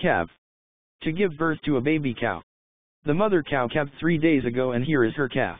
Calve. To give birth to a baby cow. The mother cow calved three days ago and here is her calf.